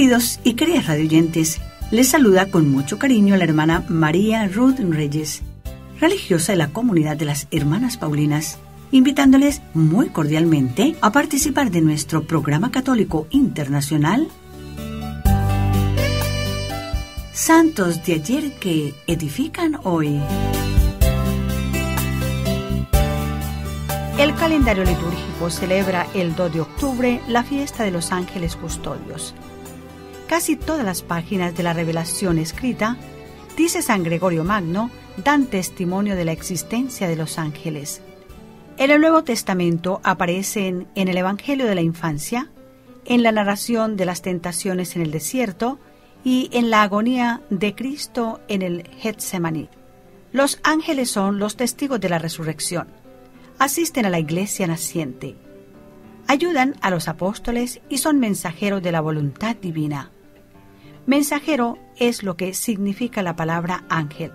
Queridos y queridas radioyentes, les saluda con mucho cariño la hermana María Ruth Reyes, religiosa de la comunidad de las Hermanas Paulinas, invitándoles muy cordialmente a participar de nuestro programa católico internacional Santos de ayer que edifican hoy. El calendario litúrgico celebra el 2 de octubre la fiesta de los ángeles custodios. Casi todas las páginas de la revelación escrita, dice San Gregorio Magno, dan testimonio de la existencia de los ángeles. En el Nuevo Testamento aparecen en el Evangelio de la Infancia, en la narración de las tentaciones en el desierto y en la agonía de Cristo en el Getsemaní. Los ángeles son los testigos de la resurrección asisten a la iglesia naciente, ayudan a los apóstoles y son mensajeros de la voluntad divina. Mensajero es lo que significa la palabra ángel.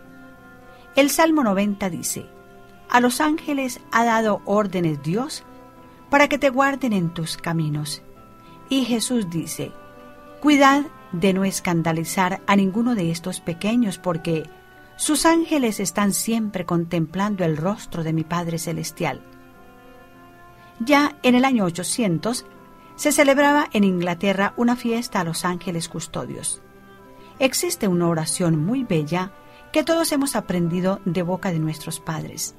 El Salmo 90 dice, A los ángeles ha dado órdenes Dios para que te guarden en tus caminos. Y Jesús dice, Cuidad de no escandalizar a ninguno de estos pequeños porque sus ángeles están siempre contemplando el rostro de mi Padre Celestial. Ya en el año 800 se celebraba en Inglaterra una fiesta a los ángeles custodios. Existe una oración muy bella que todos hemos aprendido de boca de nuestros padres.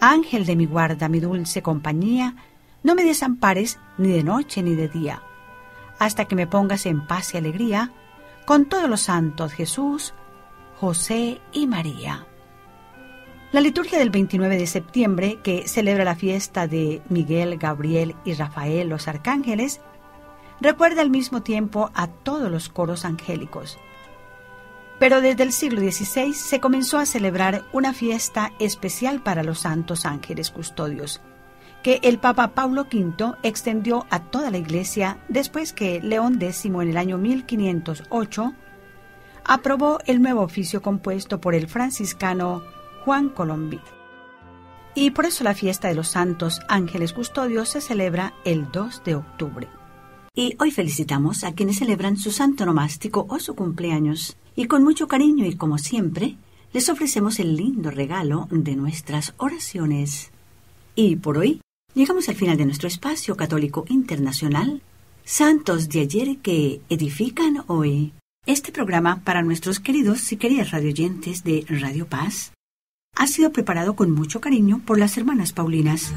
Ángel de mi guarda, mi dulce compañía, no me desampares ni de noche ni de día, hasta que me pongas en paz y alegría con todos los santos Jesús, José y María. La liturgia del 29 de septiembre, que celebra la fiesta de Miguel, Gabriel y Rafael los arcángeles, recuerda al mismo tiempo a todos los coros angélicos. Pero desde el siglo XVI se comenzó a celebrar una fiesta especial para los santos ángeles custodios, que el Papa Paulo V extendió a toda la Iglesia después que León X en el año 1508 aprobó el nuevo oficio compuesto por el franciscano Juan Colombi. Y por eso la fiesta de los santos ángeles custodios se celebra el 2 de octubre. Y hoy felicitamos a quienes celebran su santo nomástico o su cumpleaños. Y con mucho cariño y como siempre, les ofrecemos el lindo regalo de nuestras oraciones. Y por hoy, llegamos al final de nuestro espacio católico internacional, Santos de ayer que edifican hoy. Este programa para nuestros queridos y queridas radioyentes de Radio Paz ha sido preparado con mucho cariño por las hermanas Paulinas.